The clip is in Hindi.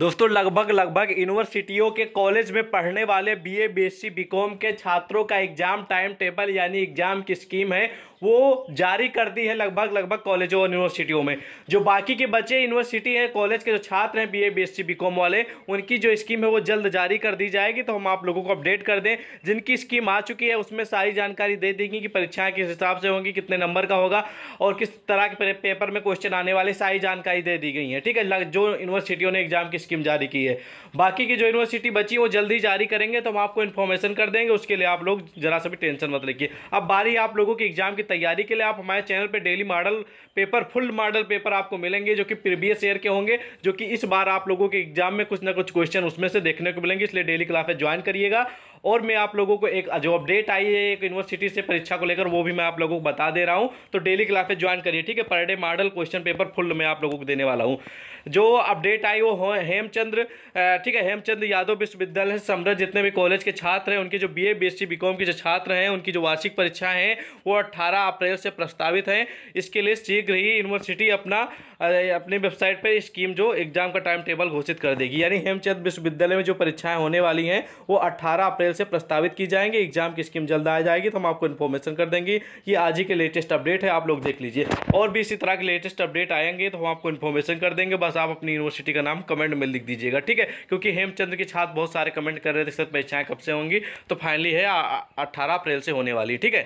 दोस्तों, लगभग लगभग यूनिवर्सिटियों के कॉलेज में पढ़ने वाले बीए बीएससी बीकॉम के छात्रों का एग्ज़ाम टाइम टेबल यानी एग्ज़ाम की स्कीम है। वो जारी कर दी है लगभग लगभग कॉलेजों और यूनिवर्सिटियों में। जो बाकी के बचे यूनिवर्सिटी है कॉलेज के जो छात्र हैं बीए बीएससी बीकॉम वाले, उनकी जो स्कीम है वो जल्द जारी कर दी जाएगी। तो हम आप लोगों को अपडेट कर दें, जिनकी स्कीम आ चुकी है, उसमें सारी जानकारी दे देंगी कि परीक्षाएँ किस हिसाब से होंगी, कितने नंबर का होगा और किस तरह के पेपर में क्वेश्चन आने वाले, सारी जानकारी दे दी गई है। ठीक है जो यूनिवर्सिटियों ने एग्ज़ाम की स्कीम जारी की है। बाकी की जो यूनिवर्सिटी बची वो जल्दी जारी करेंगे तो हम आपको इन्फॉर्मेशन कर देंगे, उसके लिए आप लोग जरा सा भी टेंशन मत रखिए अब बारी आप लोगों की एग्ज़ाम की तैयारी के लिए आप हमारे चैनल पे daily model paper, full model paper आपको मिलेंगे, जो कि प्रीवियस ईयर के होंगे, जो कि इस बार आप लोगों के एग्ज़ाम में कुछ ना कुछ क्वेश्चन उसमें से देखने को मिलेंगे, इसलिए डेली क्लासेस ज्वाइन करिएगा। और मैं आप लोगों को एक, जो अपडेट आई है एक यूनिवर्सिटी से परीक्षा को लेकर, वो भी मैं आप लोगों को बता दे रहा हूँ। तो डेली क्लासेस ज्वाइन करिए, ठीक है? Per day model question paper full मैं आप लोगों को देने वाला हूँ। जो अपडेट आई वो हेमचंद्र ठीक है? हेमचंद्र यादव विश्वविद्यालय से समृद्ध जितने भी कॉलेज के छात्र हैं, उनके जो बी ए बी के जो छात्र हैं, उनकी जो वार्षिक परीक्षाएँ हैं, वो अट्ठारह अप्रैल से प्रस्तावित हैं। इसके लिए शीघ्र ही यूनिवर्सिटी अपना अपनी वेबसाइट पर स्कीम जो एग्ज़ाम का टाइम टेबल घोषित कर देगी। यानी हेमचंद विश्वविद्यालय में जो परीक्षाएँ होने वाली हैं, वो 18 अप्रैल से प्रस्तावित की जाएँगे एग्ज़ाम की स्कीम जल्द आ जाएगी तो हम आपको इन्फॉर्मेशन कर देंगे। ये आज ही के लेटेस्ट अपडेट है, आप लोग देख लीजिए। और भी इसी तरह के लेटेस्ट अपडेट आएँगे तो हम आपको इन्फॉर्मेशन कर देंगे। बस आप अपनी यूनिवर्सिटी का नाम कमेंट में लिख दीजिएगा, ठीक है? क्योंकि हेमचंद के छात्र बहुत सारे कमेंट कर रहे थे सर परीक्षाएँ कब से होंगी? तो फाइनली है अट्ठारह अप्रैल से होने वाली ठीक है?